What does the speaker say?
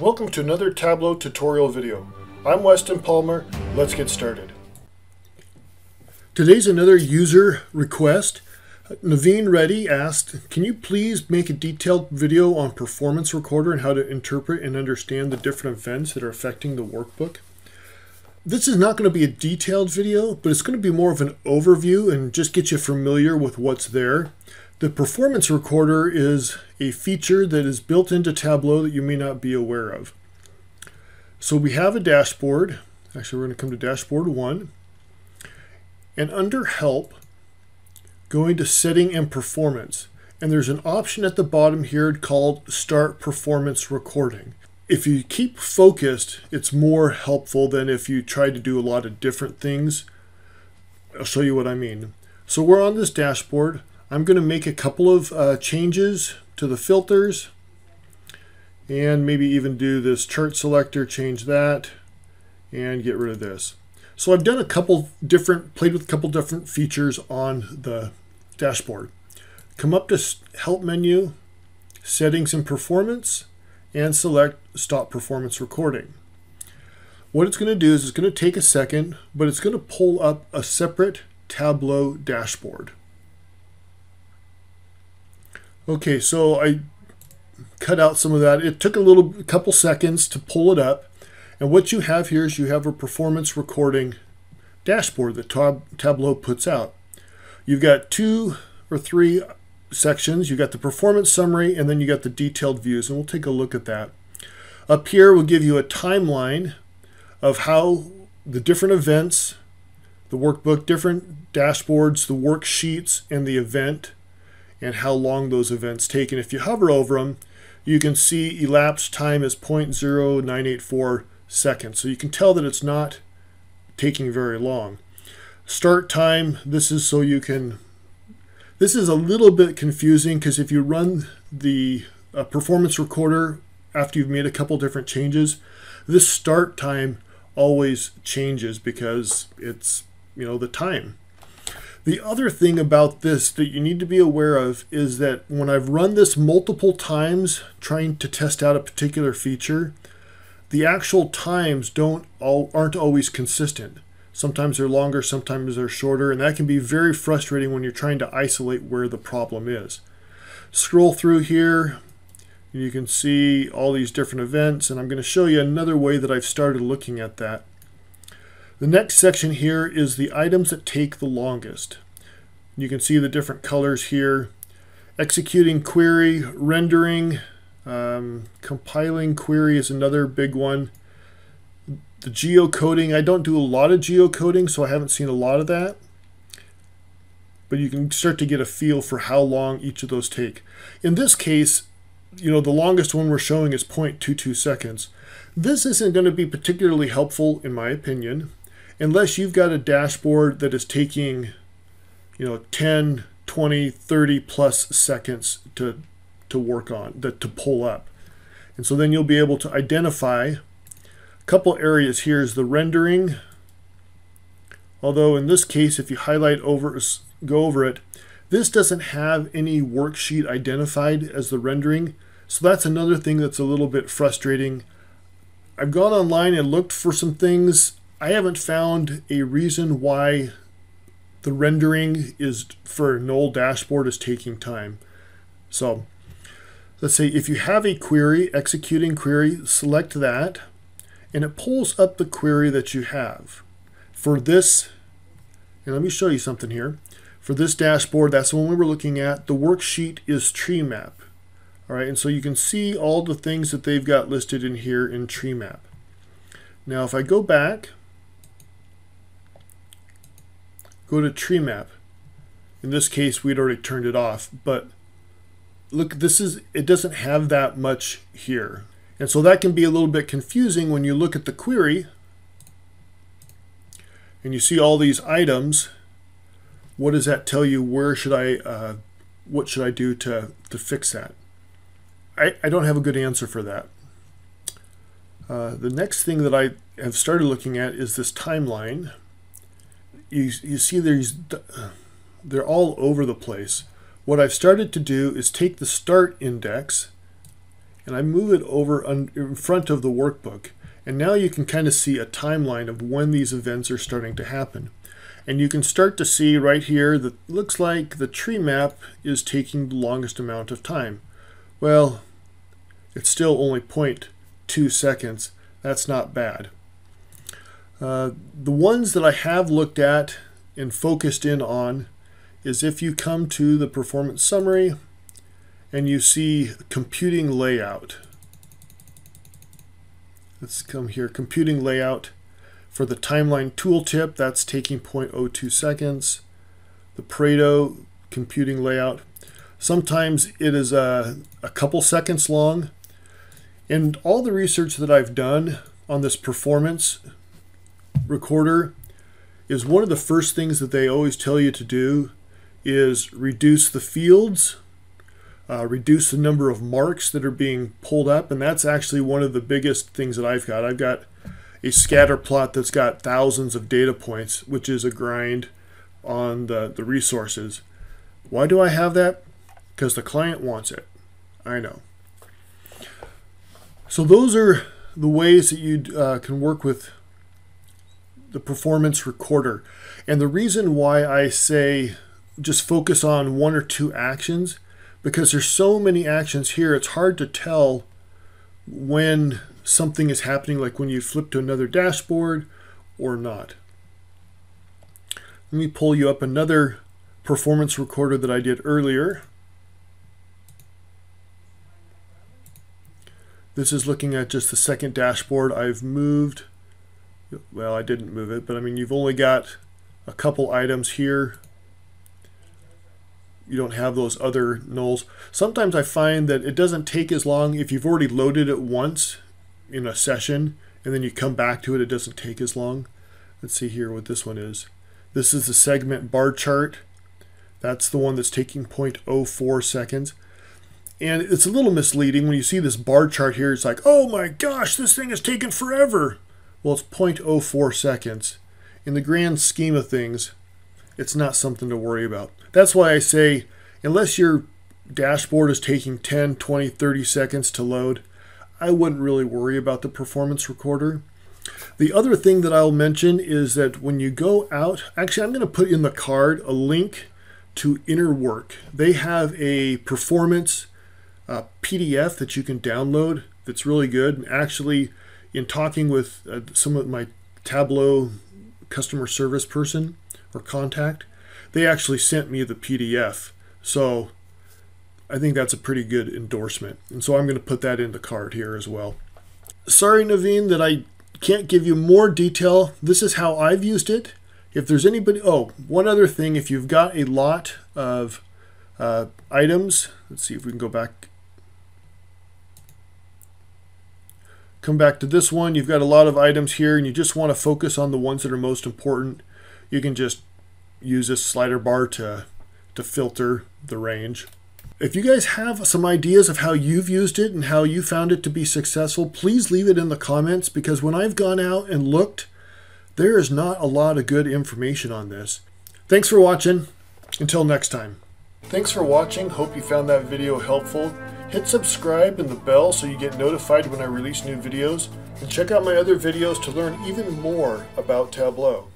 Welcome to another Tableau tutorial video. I'm Weston Palmer. Let's get started. Today's another user request. Naveen Reddy asked, can you please make a detailed video on Performance Recorder and how to interpret and understand the different events that are affecting the workbook? This is not going to be a detailed video, but it's going to be more of an overview and just get you familiar with what's there. The Performance Recorder is a feature that is built into Tableau that you may not be aware of. So we have a dashboard. Actually, we're going to come to Dashboard 1. And under Help, going to Setting and Performance. And there's an option at the bottom here called Start Performance Recording. If you keep focused, it's more helpful than if you try to do a lot of different things. I'll show you what I mean. So we're on this dashboard. I'm going to make a couple of uh, changes to the filters and maybe even do this chart selector, change that, and get rid of this. So I've done a couple different, played with a couple different features on the dashboard. Come up to Help menu, Settings and Performance, and select Stop Performance Recording. What it's going to do is it's going to take a second, but it's going to pull up a separate Tableau dashboard. Okay, so I cut out some of that. It took a little a couple seconds to pull it up. And what you have here is you have a performance recording dashboard that Tab Tableau puts out. You've got two or three sections. You've got the performance summary and then you got the detailed views. And we'll take a look at that. Up here, we'll give you a timeline of how the different events, the workbook, different dashboards, the worksheets, and the event and how long those events take. And if you hover over them, you can see elapsed time is 0.0984 seconds. So you can tell that it's not taking very long. Start time, this is so you can, this is a little bit confusing because if you run the uh, performance recorder after you've made a couple different changes, this start time always changes because it's, you know, the time. The other thing about this that you need to be aware of is that when I've run this multiple times trying to test out a particular feature, the actual times don't all, aren't always consistent. Sometimes they're longer, sometimes they're shorter, and that can be very frustrating when you're trying to isolate where the problem is. Scroll through here, and you can see all these different events, and I'm going to show you another way that I've started looking at that. The next section here is the items that take the longest. You can see the different colors here. Executing query, rendering, um, compiling query is another big one. The geocoding, I don't do a lot of geocoding, so I haven't seen a lot of that. But you can start to get a feel for how long each of those take. In this case, you know, the longest one we're showing is 0.22 seconds. This isn't going to be particularly helpful, in my opinion, unless you've got a dashboard that is taking, you know, 10, 20, 30 plus seconds to, to work on, that to pull up. And so then you'll be able to identify a couple areas here is the rendering. Although in this case, if you highlight over, go over it, this doesn't have any worksheet identified as the rendering. So that's another thing that's a little bit frustrating. I've gone online and looked for some things I haven't found a reason why the rendering is for null dashboard is taking time. So let's say if you have a query, executing query, select that, and it pulls up the query that you have. For this, and let me show you something here. For this dashboard, that's the one we were looking at, the worksheet is tree map. All right, and so you can see all the things that they've got listed in here in tree map. Now if I go back go to tree map. In this case, we'd already turned it off, but look, this is, it doesn't have that much here. And so that can be a little bit confusing when you look at the query and you see all these items. What does that tell you? Where should I, uh, what should I do to, to fix that? I, I don't have a good answer for that. Uh, the next thing that I have started looking at is this timeline you, you see these, they're all over the place. What I've started to do is take the start index and I move it over in front of the workbook. And now you can kind of see a timeline of when these events are starting to happen. And you can start to see right here that looks like the tree map is taking the longest amount of time. Well, it's still only 0.2 seconds. That's not bad. Uh, the ones that I have looked at and focused in on is if you come to the performance summary and you see computing layout. Let's come here, computing layout. For the timeline tooltip, that's taking 0.02 seconds. The Pareto computing layout. Sometimes it is a, a couple seconds long. And all the research that I've done on this performance recorder is one of the first things that they always tell you to do is reduce the fields, uh, reduce the number of marks that are being pulled up, and that's actually one of the biggest things that I've got. I've got a scatter plot that's got thousands of data points, which is a grind on the, the resources. Why do I have that? Because the client wants it. I know. So those are the ways that you uh, can work with the performance recorder. And the reason why I say just focus on one or two actions, because there's so many actions here, it's hard to tell when something is happening, like when you flip to another dashboard or not. Let me pull you up another performance recorder that I did earlier. This is looking at just the second dashboard I've moved well, I didn't move it, but I mean, you've only got a couple items here. You don't have those other nulls. Sometimes I find that it doesn't take as long if you've already loaded it once in a session and then you come back to it, it doesn't take as long. Let's see here what this one is. This is the segment bar chart. That's the one that's taking 0.04 seconds. And it's a little misleading when you see this bar chart here. It's like, oh my gosh, this thing is taking forever. Well, it's 0.04 seconds. In the grand scheme of things, it's not something to worry about. That's why I say, unless your dashboard is taking 10, 20, 30 seconds to load, I wouldn't really worry about the performance recorder. The other thing that I'll mention is that when you go out, actually I'm going to put in the card a link to InterWorks. They have a performance uh, PDF that you can download that's really good. And actually, in talking with uh, some of my Tableau customer service person or contact, they actually sent me the PDF. So I think that's a pretty good endorsement. And so I'm going to put that in the card here as well. Sorry, Naveen, that I can't give you more detail. This is how I've used it. If there's anybody, oh, one other thing, if you've got a lot of uh, items, let's see if we can go back come back to this one. You've got a lot of items here and you just want to focus on the ones that are most important. You can just use this slider bar to, to filter the range. If you guys have some ideas of how you've used it and how you found it to be successful, please leave it in the comments because when I've gone out and looked, there is not a lot of good information on this. Thanks for watching. Until next time. Thanks for watching. Hope you found that video helpful. Hit subscribe and the bell so you get notified when I release new videos, and check out my other videos to learn even more about Tableau.